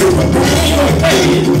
Sometimes